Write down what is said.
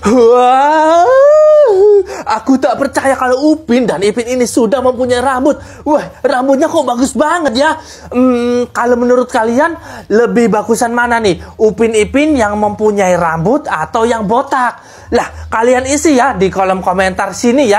Wah, aku tak percaya kalau Upin dan Ipin ini sudah mempunyai rambut. Wah, rambutnya kok bagus banget ya. Hmm, kalau menurut kalian lebih bagusan mana nih? Upin Ipin yang mempunyai rambut atau yang botak? Lah, kalian isi ya di kolom komentar sini ya.